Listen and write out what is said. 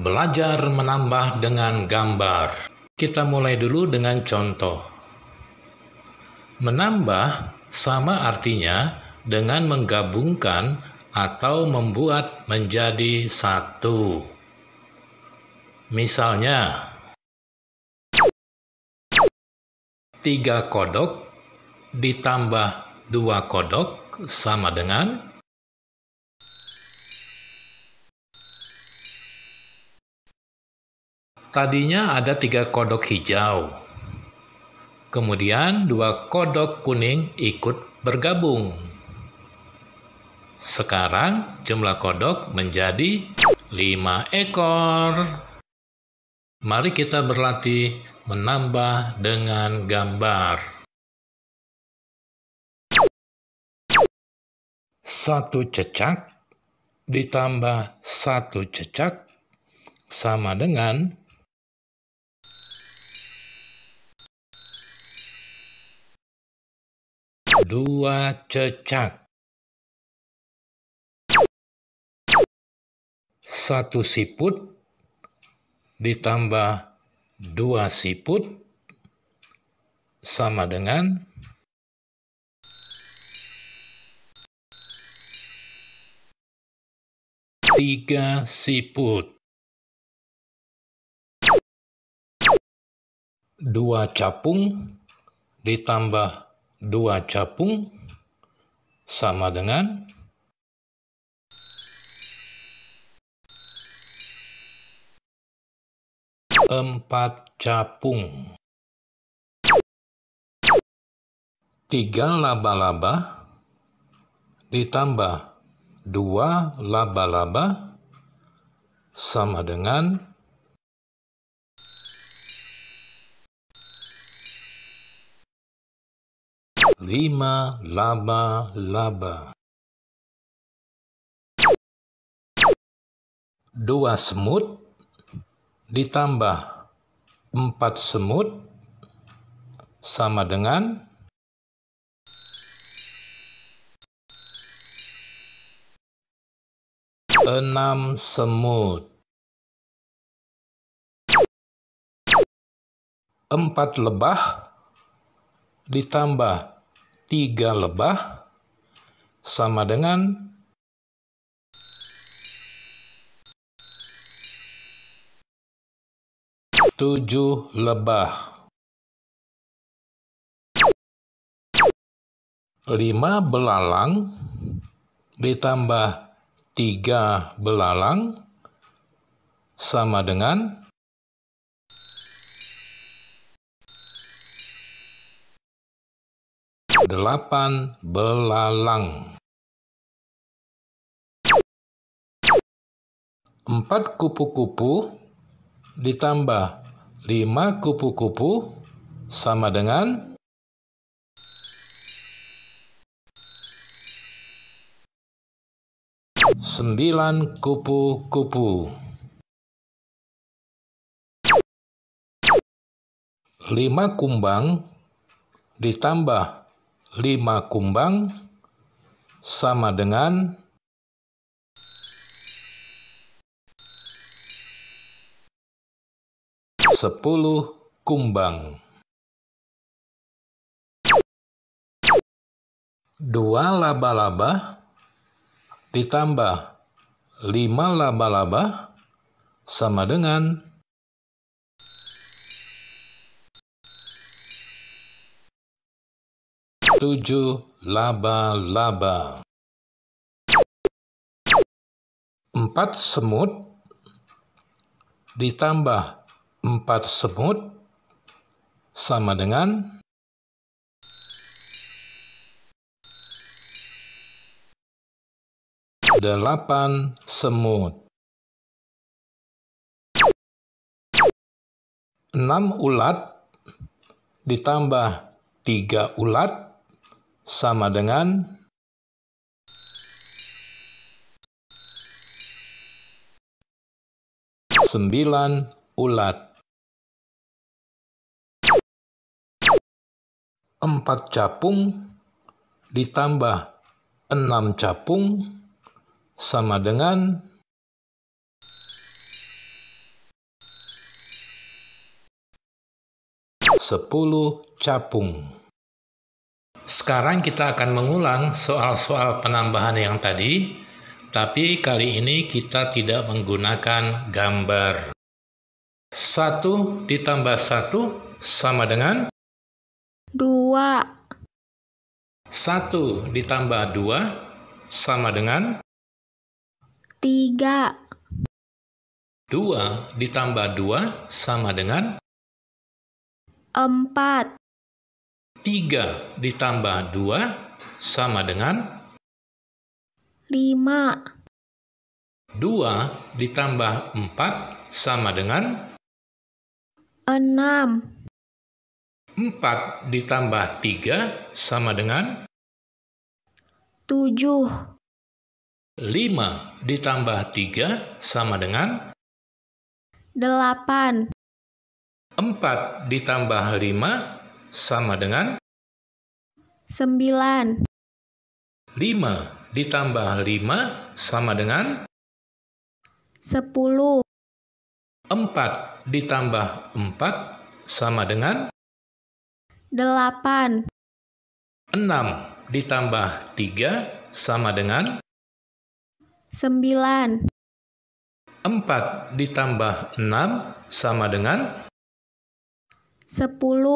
Belajar menambah dengan gambar. Kita mulai dulu dengan contoh. Menambah sama artinya dengan menggabungkan atau membuat menjadi satu. Misalnya, tiga kodok ditambah dua kodok sama dengan Tadinya ada tiga kodok hijau. Kemudian dua kodok kuning ikut bergabung. Sekarang jumlah kodok menjadi lima ekor. Mari kita berlatih menambah dengan gambar. Satu cecak ditambah satu cecak sama dengan dua cecak. Satu siput ditambah dua siput sama dengan tiga siput. Dua capung ditambah dua capung sama dengan empat capung. Tiga laba-laba ditambah dua laba-laba sama dengan lima laba-laba. Dua semut ditambah empat semut sama dengan enam semut. Empat lebah ditambah tiga lebah sama dengan tujuh lebah. Lima belalang ditambah tiga belalang sama dengan delapan belalang. Empat kupu-kupu ditambah lima kupu-kupu sama dengan sembilan kupu-kupu. Lima kumbang ditambah lima kumbang sama dengan sepuluh kumbang. Dua laba-laba ditambah lima laba-laba sama dengan tujuh laba-laba. Empat semut ditambah empat semut sama dengan delapan semut. Enam ulat ditambah tiga ulat sama dengan sembilan ulat. Empat capung ditambah enam capung sama dengan sepuluh capung. Sekarang kita akan mengulang soal-soal penambahan yang tadi, tapi kali ini kita tidak menggunakan gambar. 1 ditambah 1 sama dengan? 2. 1 ditambah 2 sama dengan? 3. 2 ditambah 2 sama dengan? 4. 3 ditambah 2 sama dengan? 5. 2 ditambah 4 sama dengan? 6. 4 ditambah 3 sama dengan? 7. 5 ditambah 3 sama dengan? 8. 4 ditambah 5 sama dengan? 9. 5 ditambah 5 sama dengan? 10. 4 ditambah 4 sama dengan? 8. 6 ditambah 3 sama dengan? 9. 4 ditambah 6 sama dengan? 10.